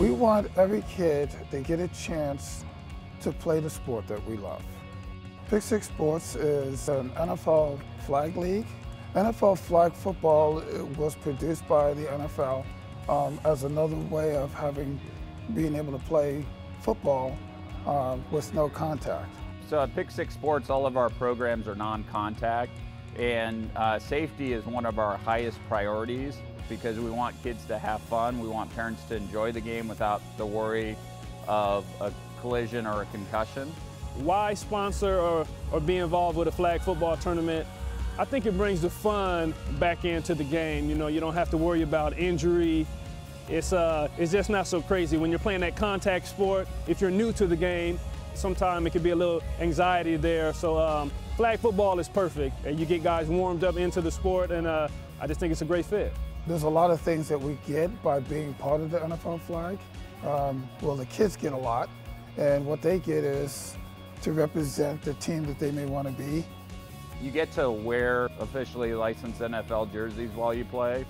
We want every kid to get a chance to play the sport that we love. Pick Six Sports is an NFL flag league. NFL flag football was produced by the NFL um, as another way of having being able to play football uh, with no contact. So at Pick Six Sports, all of our programs are non-contact, and uh, safety is one of our highest priorities because we want kids to have fun. We want parents to enjoy the game without the worry of a collision or a concussion. Why sponsor or, or be involved with a flag football tournament? I think it brings the fun back into the game. You know, you don't have to worry about injury. It's, uh, it's just not so crazy. When you're playing that contact sport, if you're new to the game, sometimes it can be a little anxiety there. So um, flag football is perfect, and you get guys warmed up into the sport, and uh, I just think it's a great fit. There's a lot of things that we get by being part of the NFL flag. Um, well, the kids get a lot, and what they get is to represent the team that they may want to be. You get to wear officially licensed NFL jerseys while you play.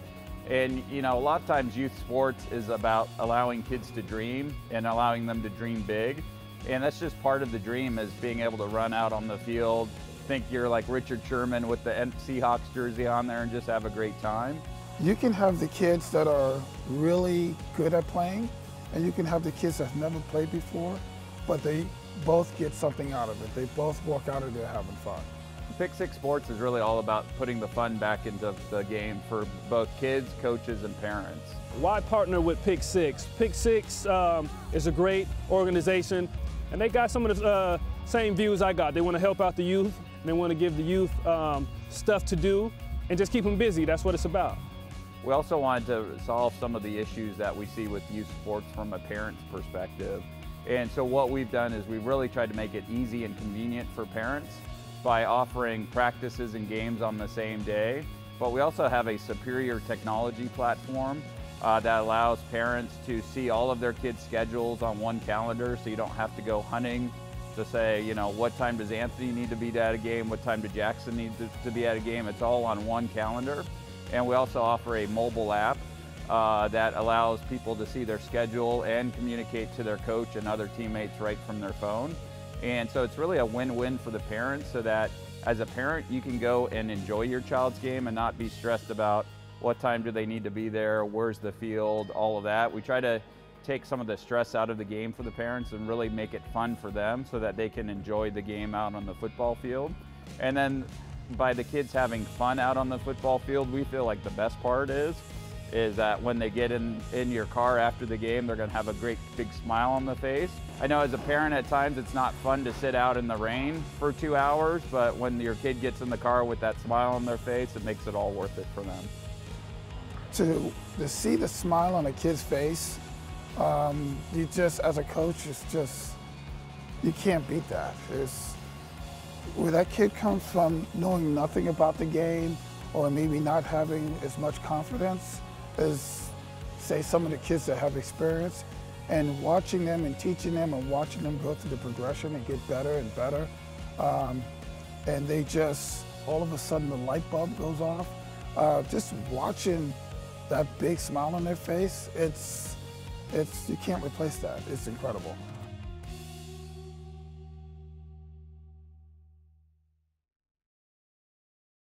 And you know, a lot of times youth sports is about allowing kids to dream and allowing them to dream big. And that's just part of the dream is being able to run out on the field, think you're like Richard Sherman with the Seahawks jersey on there and just have a great time. You can have the kids that are really good at playing and you can have the kids that have never played before, but they both get something out of it. They both walk out of there having fun. Pick Six Sports is really all about putting the fun back into the game for both kids, coaches, and parents. Why partner with Pick Six? Pick Six um, is a great organization, and they got some of the uh, same views I got. They want to help out the youth, they want to give the youth um, stuff to do, and just keep them busy. That's what it's about. We also wanted to solve some of the issues that we see with youth sports from a parent's perspective. And so what we've done is we've really tried to make it easy and convenient for parents by offering practices and games on the same day. But we also have a superior technology platform uh, that allows parents to see all of their kids' schedules on one calendar so you don't have to go hunting to say, you know, what time does Anthony need to be at a game, what time does Jackson need to, to be at a game. It's all on one calendar. And we also offer a mobile app uh, that allows people to see their schedule and communicate to their coach and other teammates right from their phone. And so it's really a win-win for the parents so that as a parent, you can go and enjoy your child's game and not be stressed about what time do they need to be there, where's the field, all of that. We try to take some of the stress out of the game for the parents and really make it fun for them so that they can enjoy the game out on the football field. And then by the kids having fun out on the football field, we feel like the best part is is that when they get in, in your car after the game, they're gonna have a great big smile on the face. I know as a parent at times it's not fun to sit out in the rain for two hours, but when your kid gets in the car with that smile on their face, it makes it all worth it for them. To, to see the smile on a kid's face, um, you just, as a coach, it's just, you can't beat that. It's, where that kid comes from knowing nothing about the game or maybe not having as much confidence as, say, some of the kids that have experience, and watching them and teaching them and watching them go through the progression and get better and better. Um, and they just, all of a sudden the light bulb goes off. Uh, just watching that big smile on their face, it's, it's, you can't replace that. It's incredible.